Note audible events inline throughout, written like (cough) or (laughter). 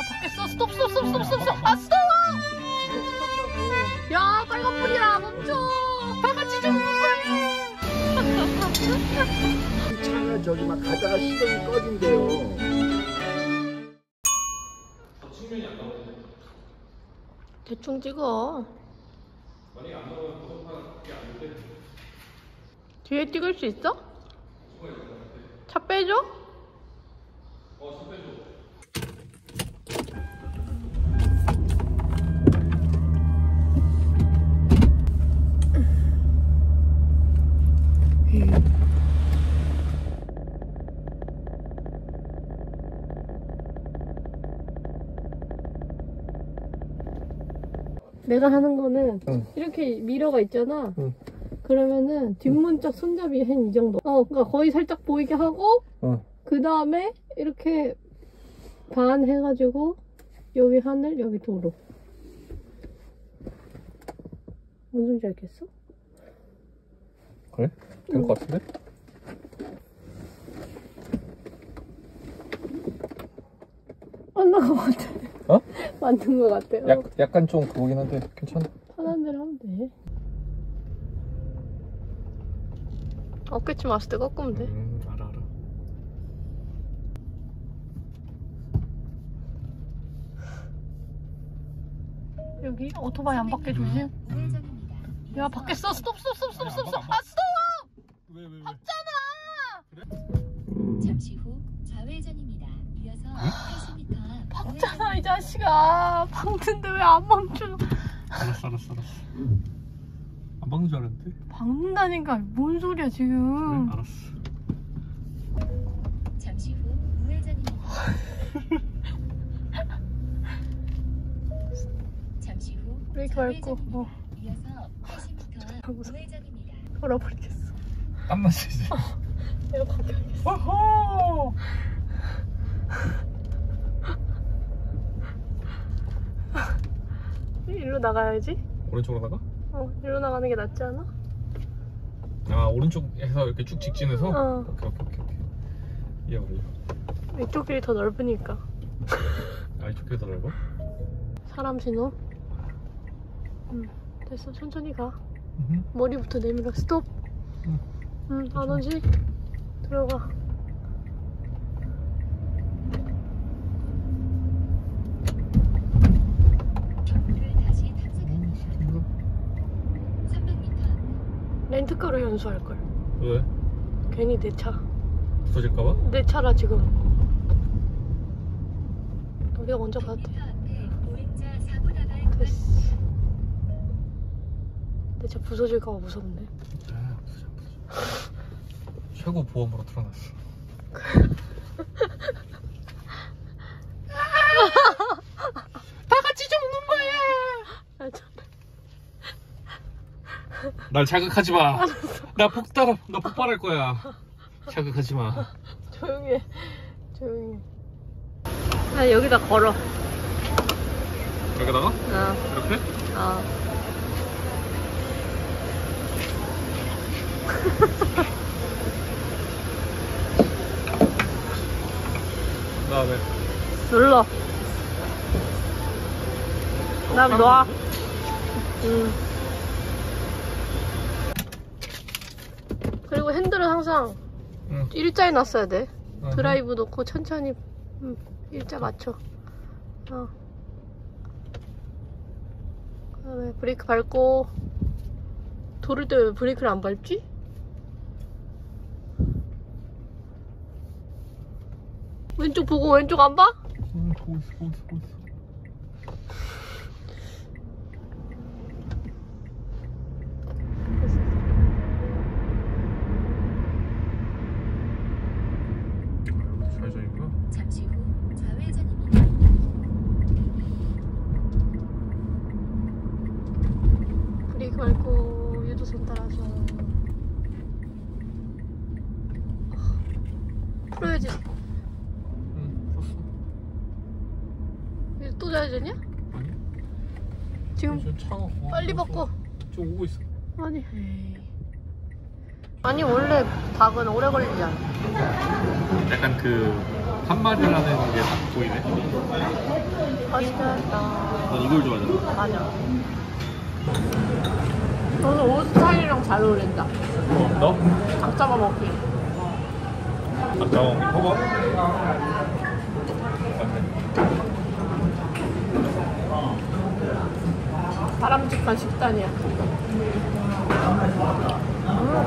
야 바뀌었어. 스톱 스톱 스톱 스톱 스톱 스톱. 아 스톱! 야 빨간 불이야. 멈춰. 다 같이 좀이 차가 저기 막 가다가 시동이 꺼진대요. 대충 찍어. 뒤에 찍을 수 있어? 차 빼줘? 내가 하는 거는 응. 이렇게 미러가 있잖아. 응. 그러면은 뒷문짝 손잡이 한 이 정도. 어, 그러니까 거의 살짝 보이게 하고 어. 그 다음에 이렇게 반 해가지고 여기 하늘 여기 도로. 뭔 소리인지 알겠어? 그래? 된것 같은데? 맞는 것 같아. (laughs) 어? 맞는 것 같아. 어, 약, 약간 좀 그거긴 한데 괜찮아. 편한 대로 하면 돼. 어깨춤 왔을 때 꺾으면 돼. 음, 알아 알아. 여기 오토바이 안 받게 조심. 야 바뀌었어 스톱 스톱 스톱 스톱 스톱 스톱 아 스톱 왜 왜 왜? 잠시 후 좌회전입니다. 이어서 80m 앞 박잖아 이 자식아 박는데 왜안 멈춰 알았어 알았어 알았어. 안 박는 줄 알았는데? 박는다니까 뭔 소리야 그래 지금 알았어. 잠시 후 우회전입니다. (laughs) 잠시 후 브레이크 밟고 어 이어서 80m 앞 하고서. 우회전입니다. 걸어버리겠어 땀나지 이제. 내가 바뀌어야겠어 어허. 일로 나가야지 오른쪽으로 나가? 어 일로 나가는 게 낫지 않아? 아 오른쪽에서 이렇게 쭉 직진해서? 어. 오케이 오케이 오케이 오케이. 이해 그래. 이쪽 길이 더 넓으니까 아 이쪽에 더 넓어? 사람 신호 응 됐어 천천히 가 응. 머리부터 내밀어 스톱 응. 응안 오지? 들어가 입구를 다시 탐색합니다. 300m 앞 렌트카로 연수할걸 왜? 괜히 내 차 부서질까봐? 내 차라 지금 우리가 먼저 가도 돼 100m 앞에 보행자 사고 나갈 구간 됐어 내 차 부서질까봐 무섭네 아, 부서져, 부서져. (laughs) 최고 보험으로 틀어놨어. (laughs) 다 같이 죽는 거야 아, 저, 날 자극하지 마. 나 폭발, 나 폭발할 거야. 자극하지 마. 조용히 해 조용히 해 아, 여기다 걸어 여기다가 어, 이렇게? 어. (laughs) 그 다음에 눌러 난 놔. 응은 항상 응. 일자에 놨어야 돼. 응. 드라이브 놓고 천천히 음, 일자 맞춰. 어. 그다음에 브레이크 밟고 돌을 때 왜 브레이크를 안 밟지? 왼쪽 보고 왼쪽 안 봐? 응, 보고 있어, 보고 있어, 보고 있어. 좌회전이구나. 잠시 후 좌회전입니다. 브레이크 밟고 유도선 따라서 풀어야지 응, 썼어. 이제 또 좌회전이야? 아니? 지금 저 차가 와, 빨리 저- 바꿔 저 오고 있어. 아니 아니 원래 박은 오래 걸리잖아 약간 그 한 마리라는 게 딱 보이네. 맛있겠다. 난 이걸 좋아하잖아. 맞아. 너는 옷 스타일이랑 잘 어울린다. 어, 너? 닭 잡아먹기. 아까 먹어? 바람직한 식단이야. 음,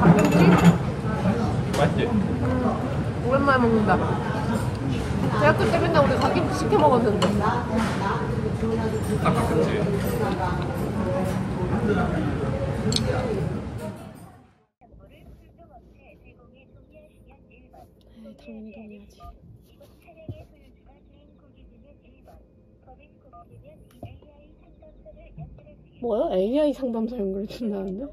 닭김치? 맛있지? 오랜만에 먹는다. 대학교 때 맨날 우리 닭김치 시켜 먹었는데. 딱 같지? 당 동의하지. 뭐야? AI 상담사 연결해 준다는데?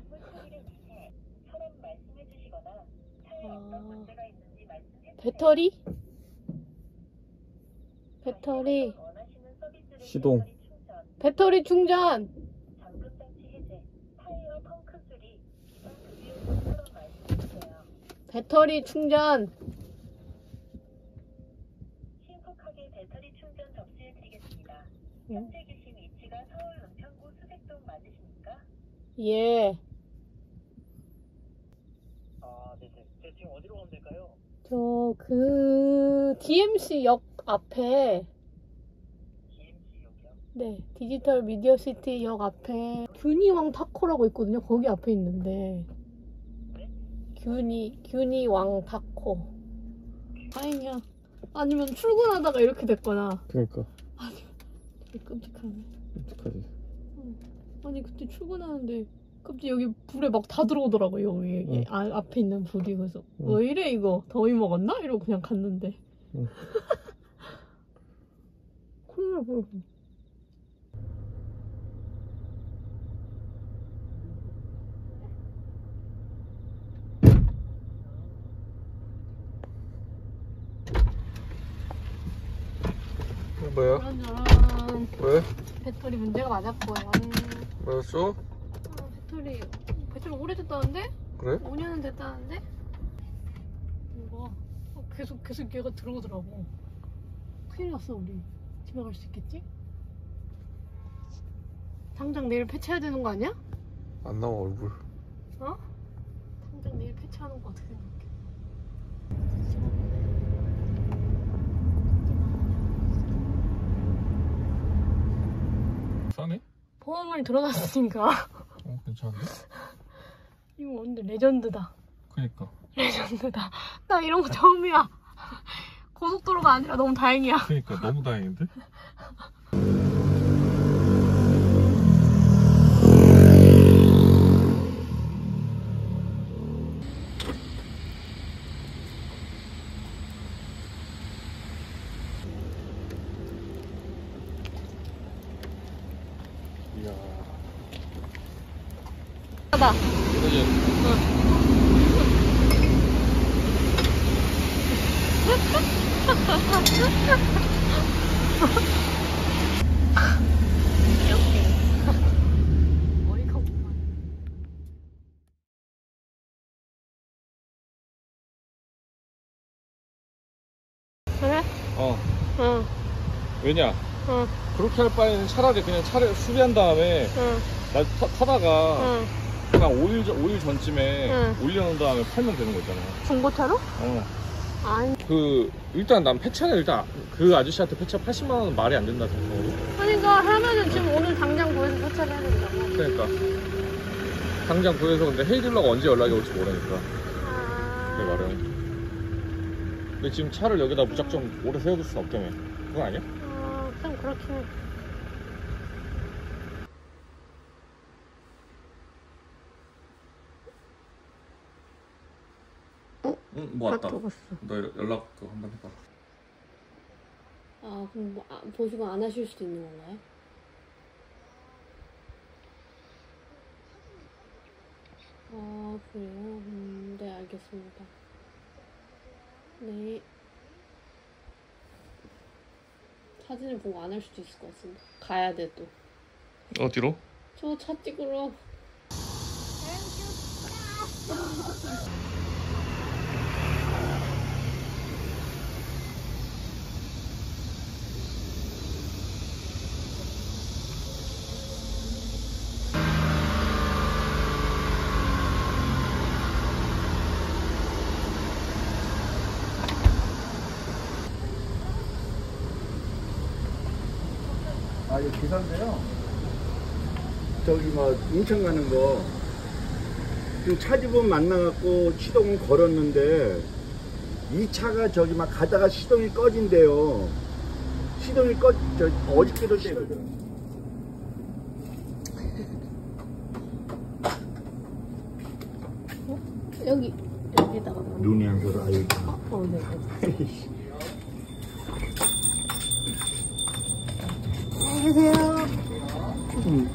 아, 배터리? 배터리 시동. 배터리 충전 배터리 충전 신속하게 배터리 충전 접수해 드리겠습니다. 응? 현재 계신 위치가 서울 은평구 수백동 맞으십니까? 예. 아, 네네. 네, 지금 어디로 가면 될까요? 저 그 DMC 역 앞에 DMC 여기요? 네 디지털 미디어 시티 역 앞에 균이왕 타코라고 있거든요. 거기 앞에 있는데 네? 균이 균이왕 타코. 다행이야. 아니면 출근하다가 이렇게 됐거나. 그러니까. 끔찍하네. 어떡하지? 아니 그때 출근하는데 갑자기 여기 불에 막 다 들어오더라고 여기 응. 아, 앞에 있는 불이 그래서 응. 왜 이래 이거 더위 먹었나 이러고 그냥 갔는데 응. (laughs) 날 뻔했어 뭐야? 왜? 배터리 문제가 맞았고요 뭐였어? 아, 배터리 배터리 오래됐다는데? 그래? 5년은 됐다는데? 이거 어, 계속 계속 얘가 들어오더라고 큰일 났어 우리 집에 갈 수 있겠지? 당장 내일 폐차해야 되는 거 아니야? 안 나와 얼굴. 어? 당장 내일 폐차하는 거 어떻게 생각해? 싸네? 보험을 들어놨으니까 (laughs) 어 괜찮은데? 이거 완전 레전드다 그니까. 레전드다 나 이런 거 처음이야 고속도로가 아니라 너무 다행이야 그니까 너무 다행인데? (laughs) 이야. 그래? 어. 응, 왜냐? 응, 그렇게 할 바에는 차라리 그냥 차를 수리한 다음에 응, 나 타, 타다가 응. 그냥 5일, 전- 5일 전쯤에 응. 올려놓은 다음에 팔면 되는 거잖아. 중고차로? 어. 아니, 그 일단 난 폐차는 일단 그 아저씨한테 폐차 80만 원은 말이 안 된다 생각하거든. 그러니까 하면은 지금 오늘 당장 구해서 폐차를 해야 된다고. 그러니까 당장 구해서 근데 헤이딜러가 언제 연락이 올지 모르니까 내 아, 말은. 근데 지금 차를 여기다 무작정 오래 세워둘 순 없다며. 그건 아니야? 아, 좀 그렇긴 해. 응, 뭐 왔다. 왔어. 너 연락 그거 한번 해봐. 아, 그럼 뭐, 아, 보시고 안 하실 수도 있는 건가요? 아, 그래요? 음, 네, 알겠습니다. 네. 사진을 보고 안 할 수도 있을 것 같습니다. 가야 돼, 또. 어디로? 저 차 찍으러. 아, 이 기사인데요. 저기 뭐 인천 가는 거. 지금 차집은 만나갖고 시동은 걸었는데 이 차가 저기 막 가다가 시동이 꺼진대요. 시동이 꺼, 저 어저께도 되거든. 여기 여기다가. 눈이 안 들어, 아유. 어, 네. (laughs) 안녕히 계세요. 음,